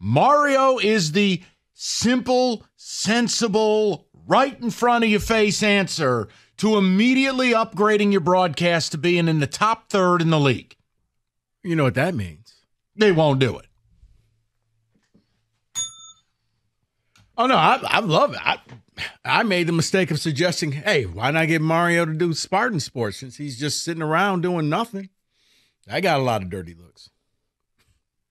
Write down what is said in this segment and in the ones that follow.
Mario is the simple, sensible, right in front of your face answer to immediately upgrading your broadcast to being in the top third in the league. You know what that means. They won't do it. Oh no, I, I love it. I, I made the mistake of suggesting, hey, why not get Mario to do Spartan Sports since he's just sitting around doing nothing? I got a lot of dirty looks.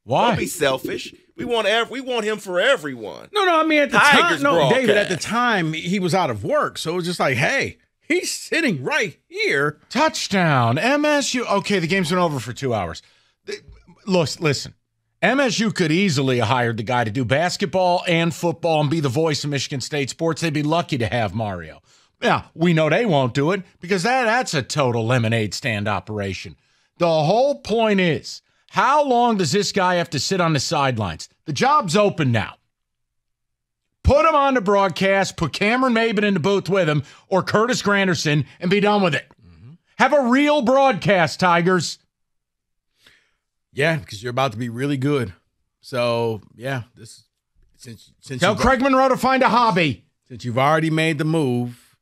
Why? Don't be selfish. We want ev- we want him for everyone. No, no, I mean at the Tigers time, no, David. At the time, he was out of work, so it was just like, hey, he's sitting right here. Touchdown. MSU. Okay, the game's been over for two hours. Th- Look, listen. MSU could easily have hired the guy to do basketball and football and be the voice of Michigan State sports. They'd be lucky to have Mario. Yeah, we know they won't do it because that, that's a total lemonade stand operation. The whole point is how long does this guy have to sit on the sidelines? The job's open now. Put him on the broadcast, put Cameron Maybin in the booth with him, or Curtis Granderson, and be done with it. Mm-hmm. Have a real broadcast, Tigers. Yeah, because you're about to be really good. So yeah, this since since Tell Craig Monroe to find a hobby. since you've already made the move,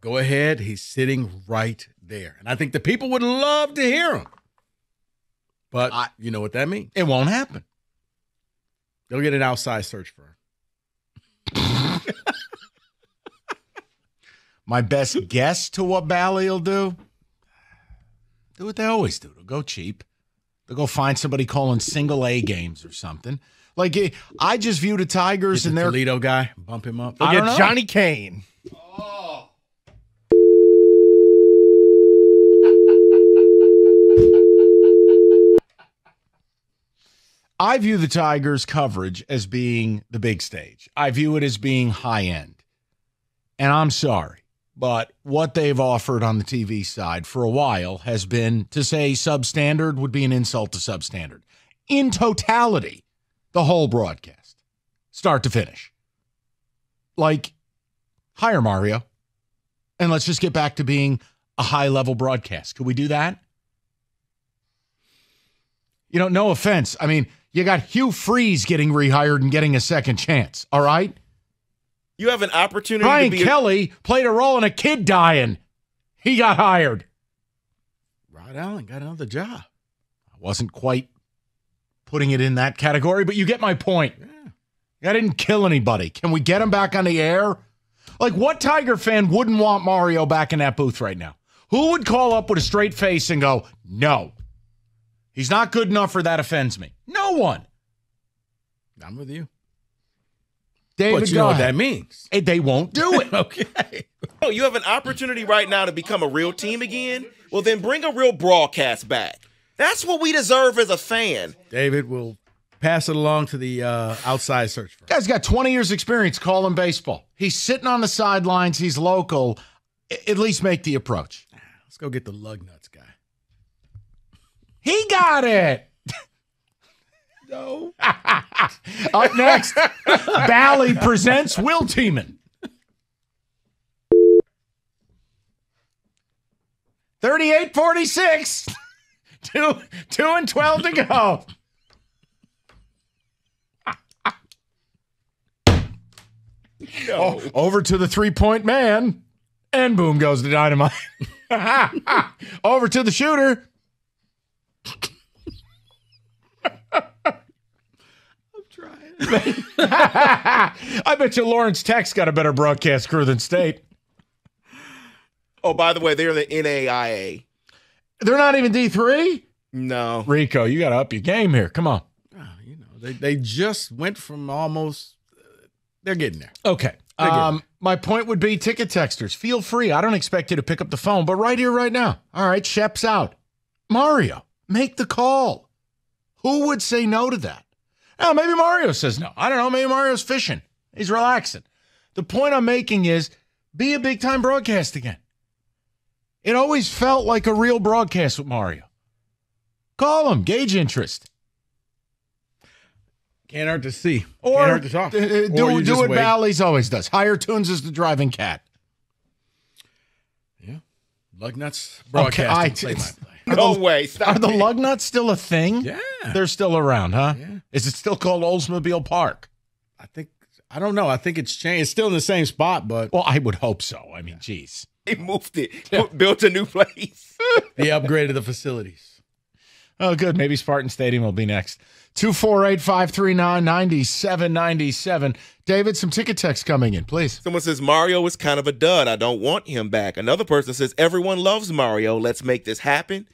go ahead. He's sitting right there, and I think the people would love to hear him. But I- you know what that means? It won't happen. They'll get an outside search firm. My best guess to what Bally will do do what they always do. They'll go cheap. They'll go find somebody calling single A games or something. Like I just view the Tigers Get and the their Toledo guy, bump him up. I Get don't know. Johnny Kane. I view the Tigers coverage as being the big stage. I view it as being high end. And I'm sorry, but what they've offered on the TV side for a while has been to say substandard would be an insult to substandard. In totality, the whole broadcast, start to finish. Like, hire Mario, and let's just get back to being a high level broadcast. Could we do that? You know, no offense. I mean, you got Hugh Freeze getting rehired and getting a second chance. All right. You have an opportunity Brian to be. Kelly played a role in a kid dying. He got hired. Rod Allen got another job. I wasn't quite putting it in that category, but you get my point. I didn't kill anybody. Can we get him back on the air? Like, what Tiger fan wouldn't want Mario back in that booth right now? Who would call up with a straight face and go, no, he's not good enough for that offends me? No one. I'm with you. David, but you know what that means. Eh, They won't do it. Okay. Oh, you have an opportunity right now to become a real team again. Well, then bring a real broadcast back. That's what we deserve as a fan. David will pass it along to the uh, outside search firm. Guy's got 20 years experience calling baseball. He's sitting on the sidelines. He's local. A- At least make the approach. Let's go get the lug nuts guy. He got it. No. Up next, Bally presents Will Teeman. 38 46. Two, two and 12 to go. Oh, over to the three point man. And boom goes the dynamite. over to the shooter. I bet you Lawrence Tech's got a better broadcast crew than State. Oh, by the way, they're the NAIA. They're not even D3? No. Rico, you got to up your game here. Come on. Ah, you know, they, they just went from almost, uh, they're getting there. Okay. They're good. Um, my point would be ticket texters, feel free. I don't expect you to pick up the phone, but right here, right now. All right, Shep's out. Mario, make the call. Who would say no to that? Oh, maybe Mario says no. I don't know. Maybe Mario's fishing. He's relaxing. The point I'm making is be a big time broadcast again. It always felt like a real broadcast with Mario. Call him, gauge interest. Can't hurt to see. Or Can't hurt to talk. uh, uh, Or do, do what wait. Bally's always does. Hire tunes as the driving cat. Yeah. Lug nuts Okay, broadcasting I- play by play. No way. Stop Are the lug nuts still a thing? Yeah. They're still around, huh? Yeah. Is it still called Oldsmobile Park? I think I don't know. I think it's changed. It's still in the same spot, but Well, I would hope so. I mean, geez. They moved it, put- built a new place. they upgraded the facilities. Oh, good. Maybe Spartan Stadium will be next. 248 539 9797. David, some ticket text coming in, please. Someone says Mario is kind of a dud. I don't want him back. Another person says everyone loves Mario. Let's make this happen.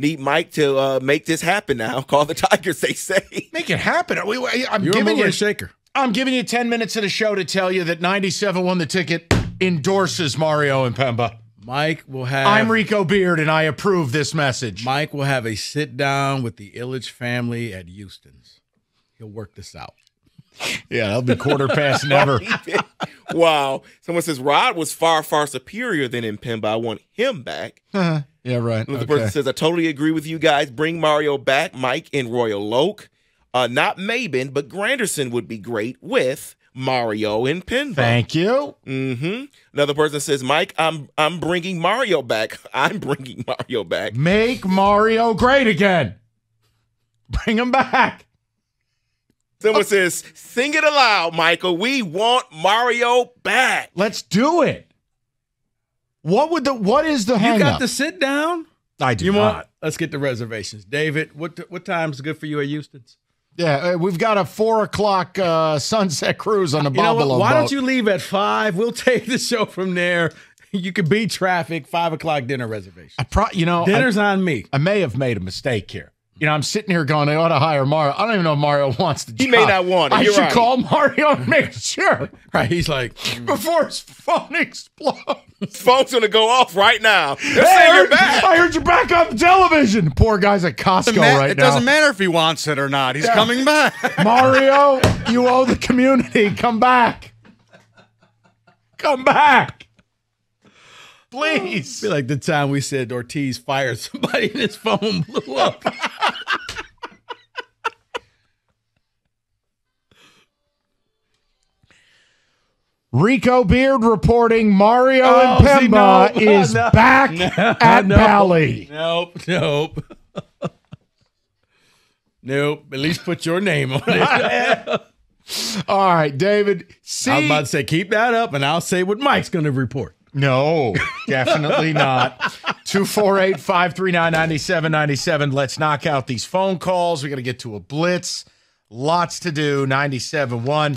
Need Mike to uh, make this happen now. Call the Tigers, they say. Make it happen. Are we, I'm You're giving mover you and shaker. I'm giving you 10 minutes of the show to tell you that 97 won the ticket endorses Mario Impemba. Mike will have. I'm Rico Beard and I approve this message. Mike will have a sit down with the Ilitch family at Houston's. He'll work this out. Yeah, that'll be quarter past never. Wow. Someone says Rod was far, far superior than Impemba. I want him back. yeah, right. Another Okay. person says, I totally agree with you guys. Bring Mario back. Mike in Royal Oak. Uh, not Maybin, but Granderson would be great with Mario and Pinball. Thank you. hmm Another person says, Mike, I'm I'm bringing Mario back. I'm bringing Mario back. Make Mario great again. Bring him back. Someone says, sing it aloud, Michael. We want Mario back. Let's do it. What would the what is the You got up? to sit down. I do You not. want? Let's get the reservations, David. What what time's good for you at Houston's? Yeah, uh, we've got a four o'clock uh, sunset cruise on the You know what? Boblo Why boat. don't you leave at five? We'll take the show from there. You could beat traffic. Five o'clock dinner reservation. I pro- you know, I- Dinner's on me. I may have made a mistake here. You know, I'm sitting here going, I ought to hire Mario. I don't even know if Mario wants the He job. may not want it. I You're should right. call Mario and make sure Right? He's like, before his phone explodes. Phone's gonna go off right now. They're Hey, I saying you're heard, back. I heard you're back on television. Poor guy's at Costco Ma- right it now. It doesn't matter if he wants it or not. He's coming back. Mario, you owe the community. Come back. Come back. Please. be like the time we said Ortiz fired somebody and his phone blew up. Rico Beard reporting Mario Oh, and see, no, is no, back at no. Bally. Nope, nope. nope. At least put your name on it. All right, David. See, I was about to say, keep that up, and I'll say what Mike's going to report. no, definitely not. 248 539 9797. Let's knock out these phone calls. We got to get to a blitz. Lots to do. 97 1.